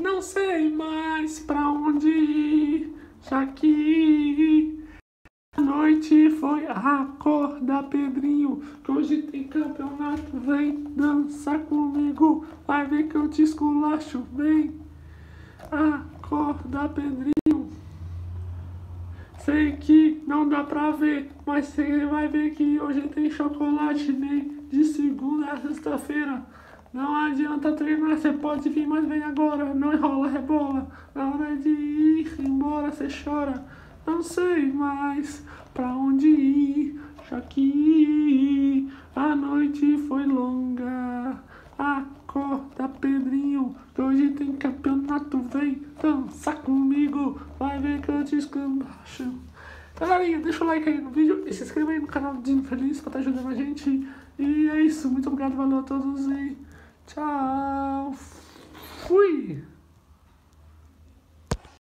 Não sei mais pra onde ir, já que a noite foi acordar, Pedrinho. Que hoje tem campeonato, vem dançar comigo. Vai ver que eu te esculacho, vem acorda, Pedrinho. Sei que não dá pra ver, mas você vai ver que hoje tem chocolate nem de segunda a sexta-feira. Não adianta treinar, você pode vir, mas vem agora. Não enrola, rebola. Na hora de ir embora, você chora. Não sei mais pra onde ir, já que a noite foi longa. Acorda, Pedrinho, que hoje tem campeonato. Vem dançar comigo, vai ver que eu te escambacho. Galerinha, deixa o like aí no vídeo e se inscreva aí no canal de Infeliz pra estar tá ajudando a gente. E é isso, muito obrigado, valeu a todos e tchau.